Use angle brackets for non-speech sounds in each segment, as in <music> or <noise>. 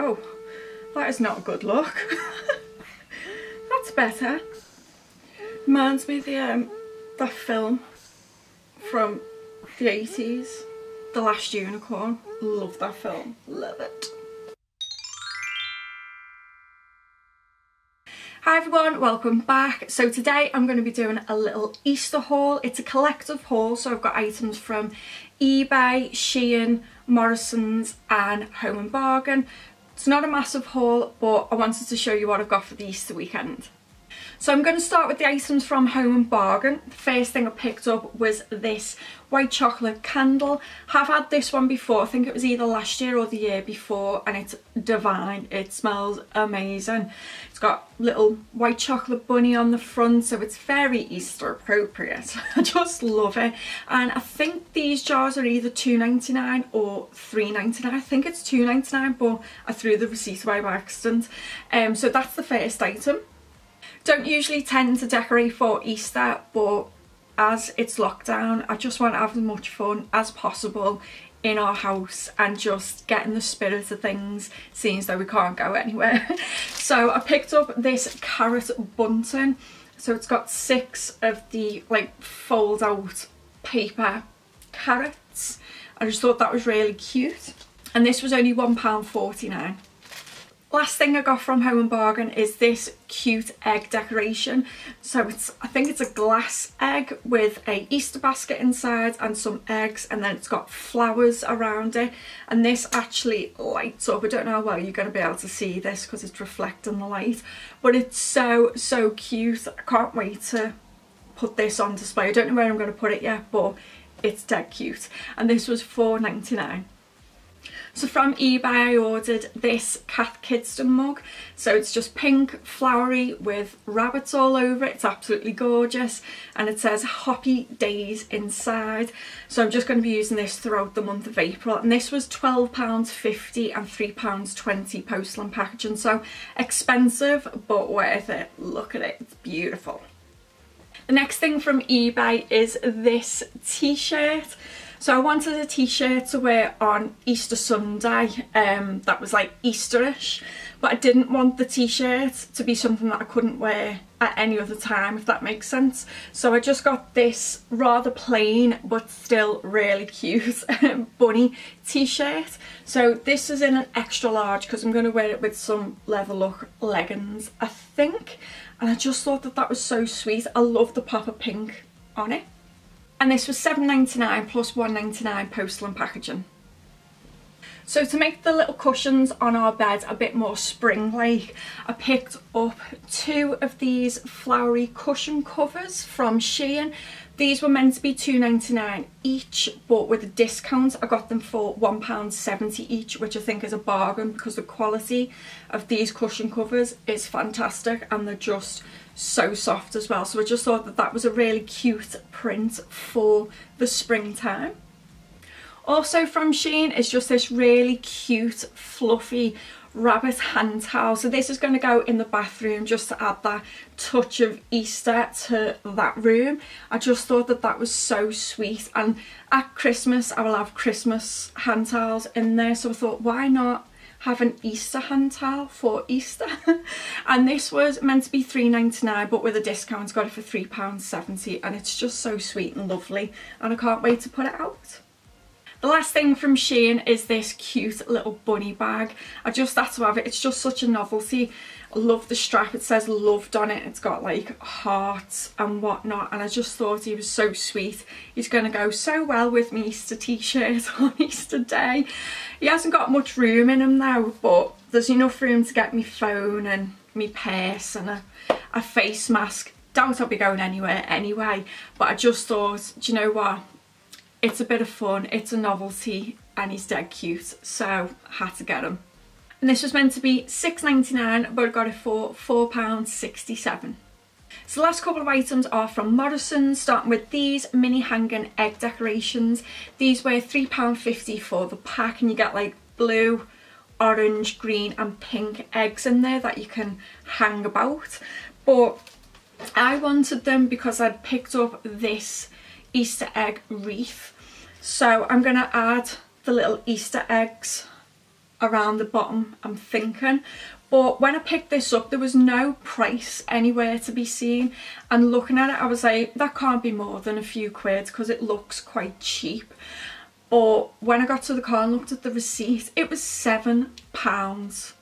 Oh, that is not a good look. <laughs> That's better. Reminds me of the, um, film from the 80s, The Last Unicorn. Love that film. Love it. Hi everyone, welcome back. So today I'm going to be doing a little Easter haul. It's a collective haul, so I've got items from eBay, Shein, Morrisons and Home and Bargain. It's not a massive haul, but I wanted to show you what I've got for the Easter weekend. So I'm going to start with the items from Home and Bargain. The first thing I picked up was this white chocolate candle. Have had this one before, I think it was either last year or the year before and it's divine. It smells amazing. It's got little white chocolate bunny on the front so it's very Easter appropriate. <laughs> I just love it. And I think these jars are either 2 99 or 3 99 I think it's 2 99 but I threw the receipt away by accident. Um, so that's the first item. Don't usually tend to decorate for Easter, but as it's lockdown, I just want to have as much fun as possible in our house and just get in the spirit of things seeing as though we can't go anywhere. <laughs> so I picked up this carrot bunting. So it's got six of the like fold out paper carrots. I just thought that was really cute. And this was only £1.49. Last thing I got from Home and Bargain is this cute egg decoration. So it's, I think it's a glass egg with a Easter basket inside and some eggs and then it's got flowers around it. And this actually lights up. I don't know how well you're going to be able to see this because it's reflecting the light. But it's so, so cute. I can't wait to put this on display. I don't know where I'm going to put it yet, but it's dead cute. And this was 4 99 so from eBay I ordered this Cath Kidston mug. So it's just pink, flowery with rabbits all over it. It's absolutely gorgeous and it says Happy Days inside. So I'm just going to be using this throughout the month of April and this was £12.50 and £3.20 Postland packaging. So expensive but worth it. Look at it, it's beautiful. The next thing from eBay is this t-shirt. So I wanted a t-shirt to wear on Easter Sunday um, that was like Easterish but I didn't want the t-shirt to be something that I couldn't wear at any other time if that makes sense. So I just got this rather plain but still really cute <laughs> bunny t-shirt. So this is in an extra large because I'm going to wear it with some leather look leggings I think and I just thought that that was so sweet. I love the pop of pink on it and this was 7.99 plus 1.99 postal and packaging. So to make the little cushions on our bed a bit more spring-like, I picked up two of these flowery cushion covers from Shein. These were meant to be 2 99 each, but with a discount I got them for £1.70 each, which I think is a bargain because the quality of these cushion covers is fantastic and they're just so soft as well. So I just thought that that was a really cute print for the springtime. Also from Shein is just this really cute, fluffy rabbit hand towel. So this is going to go in the bathroom just to add that touch of Easter to that room. I just thought that that was so sweet. And at Christmas, I will have Christmas hand towels in there. So I thought, why not have an Easter hand towel for Easter. <laughs> and this was meant to be 3 99 but with a discount got it for £3.70 and it's just so sweet and lovely and I can't wait to put it out. The last thing from Shein is this cute little bunny bag. I just had to have it. It's just such a novelty. I love the strap. It says loved on it. It's got like hearts and whatnot. And I just thought he was so sweet. He's going to go so well with my Easter t-shirt <laughs> on Easter day. He hasn't got much room in him now, but there's enough room to get me phone and me purse and a, a face mask. Doubt I'll be going anywhere anyway. But I just thought, do you know what? It's a bit of fun, it's a novelty and he's dead cute so I had to get him. And this was meant to be six ninety nine, but I got it for £4.67. So the last couple of items are from Morrison, starting with these mini hanging egg decorations. These were £3.50 for the pack and you get like blue, orange, green and pink eggs in there that you can hang about. But I wanted them because I'd picked up this Easter egg wreath. So I'm going to add the little Easter eggs around the bottom, I'm thinking. But when I picked this up, there was no price anywhere to be seen. And looking at it, I was like, that can't be more than a few quid because it looks quite cheap. But when I got to the car and looked at the receipt, it was seven pounds.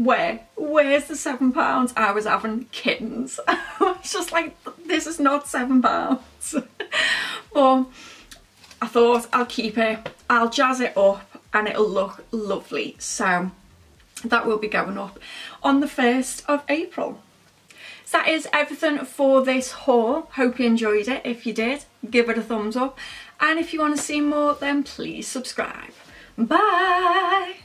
Where? Where's the seven pounds? I was having kittens. <laughs> It's just like, this is not seven pounds. <laughs> but I thought I'll keep it, I'll jazz it up and it'll look lovely. So that will be going up on the 1st of April. So that is everything for this haul. Hope you enjoyed it. If you did, give it a thumbs up. And if you want to see more, then please subscribe. Bye!